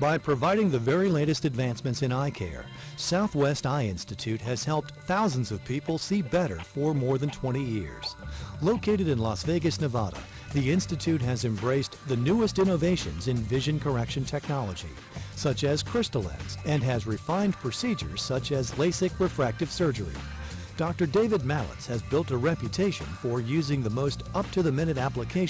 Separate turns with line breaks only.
By providing the very latest advancements in eye care, Southwest Eye Institute has helped thousands of people see better for more than 20 years. Located in Las Vegas, Nevada, the Institute has embraced the newest innovations in vision correction technology, such as Crystalens, and has refined procedures such as LASIK refractive surgery. Dr. David Malitz has built a reputation for using the most up-to-the-minute application